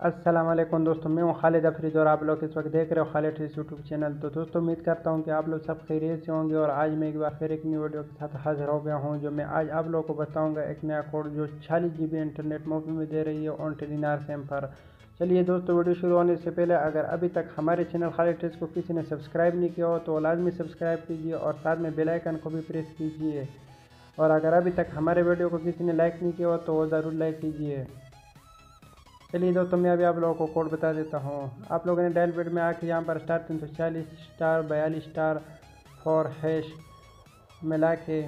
असलम दोस्तों, मैं हूँ खालिद अफरीद और आप लोग इस वक्त देख रहे हो खालिद यूट्यूब चैनल तो दोस्तों, उम्मीद करता हूँ कि आप लोग सब खैरियत से होंगे और आज मैं एक बार फिर एक न्यू वीडियो के साथ हाजिर हो गया हूँ, जो मैं आज आप लोगों को बताऊँगा एक नया कोड जो छियालीस जी इंटरनेट मुफ़्त में दे रही है ऑन टेलीनार सेम पर। चलिए दोस्तों वीडियो शुरू होने से पहले अगर अभी तक हमारे चैनल खालिद ट्रेस को किसी ने सब्सक्राइब नहीं किया हो तो लाजमी सब्सक्राइब कीजिए और साथ में बेलाइकन को भी प्रेस कीजिए। और अगर अभी तक हमारे वीडियो को किसी ने लाइक नहीं किया हो तो वो ज़रूर लाइक कीजिए। चलिए दोस्तों, मैं अभी आप लोगों को कोड बता देता हूँ। आप लोगों ने डायल पेड में आके यहाँ पर स्टार तीन सौ चालीस स्टार बयालीस स्टार फोर हैश मिला के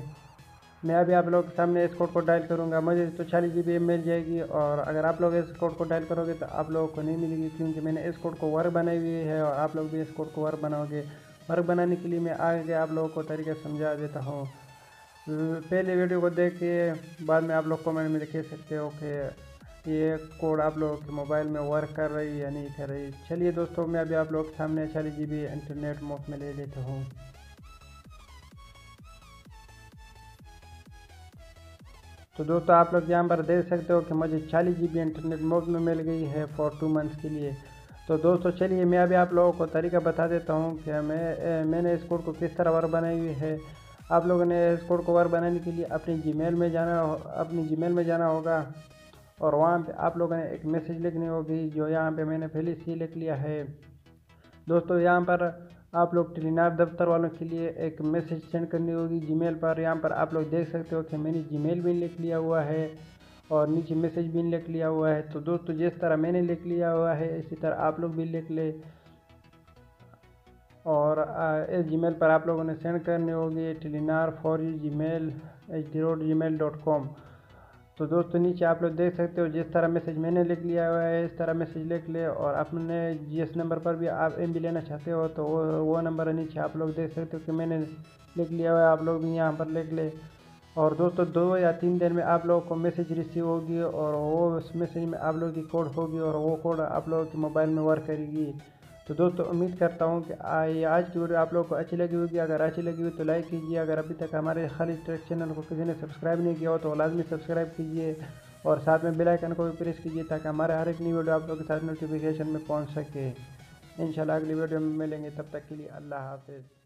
मैं अभी आप लोग के सामने इस कोड को डायल करूँगा। मुझे तो चालीस जी बी मिल जाएगी और अगर आप लोग इस कोड को डायल करोगे तो आप लोगों को नहीं मिलेगी क्योंकि मैंने इस कोड को वर्क बनाई हुई है और आप लोग भी इस कोड को वर्क बनाओगे। वर्क बनाने के लिए मैं आगे आप लोगों को तरीका समझा देता हूँ। पहले वीडियो को देख के बाद में आप लोग कमेंट में लिख सकते हो कि ये कोड आप लोगों के मोबाइल में वर्क कर रही है या नहीं कर रही। चलिए दोस्तों, मैं अभी आप लोग के सामने चालीस जी बी इंटरनेट मुफ़्त में ले लेता हूँ। तो दोस्तों, आप लोग यहाँ पर देख सकते हो कि मुझे चालीस जी बी इंटरनेट मुफ़्त में मिल गई है फॉर टू मंथ्स के लिए। तो दोस्तों, चलिए मैं अभी आप लोगों को तरीका बता देता हूँ कि मैं मैंने इस कोड को किस तरह वर्क बनाई हुई है। आप लोगों ने इस कोड को वर्क बनाने के लिए अपनी जीमेल में जाना अपनी जीमेल में जाना होगा। और वहाँ पे आप लोगों ने एक मैसेज लिखनी होगी, जो यहाँ पे मैंने पहले से लिख लिया है। दोस्तों, यहाँ पर आप लोग टेलीनार दफ्तर वालों के लिए एक मैसेज सेंड करनी होगी जीमेल पर। यहाँ पर आप लोग देख सकते हो कि मैंने जीमेल भी लिख लिया हुआ है और नीचे मैसेज भी लिख लिया हुआ है। तो दोस्तों, जिस तरह मैंने लिख लिया हुआ है, इसी तरह आप लोग भी लिख ले। और इस जीमेल पर आप लोगों ने सेंड करनी होगी Telenor for you gmail H D road gmail dot com तो दोस्तों, नीचे आप लोग देख सकते हो जिस तरह मैसेज मैंने लिख लिया हुआ है, इस तरह मैसेज लिख ले और अपने जिस नंबर पर भी आप एम लेना चाहते हो तो वो वो नंबर नीचे आप लोग देख सकते हो कि मैंने लिख लिया हुआ है, आप लोग भी यहाँ पर लिख ले। और दोस्तों, दो या तीन दिन में आप लोगों को मैसेज रिसीव होगी और वो उस मैसेज में आप लोगों की कोड होगी और वो कोड आप लोगों के मोबाइल में वर्क करेगी। तो दोस्तों, उम्मीद करता हूँ कि आज की वीडियो आप लोग को अच्छी लगी होगी। अगर अच्छी लगी हुई तो लाइक कीजिए। अगर अभी तक हमारे खाली ट्रैक चैनल को किसी ने सब्सक्राइब नहीं किया हो तो लाजमी सब्सक्राइब कीजिए और साथ में बेल आइकन को भी प्रेस कीजिए ताकि हमारे हर एक नई वीडियो आप लोगों के साथ नोटिफिकेशन में पहुँच सके। इन अगली वीडियो में मिलेंगे। तब तक के लिए अल्लाह हाफिज़।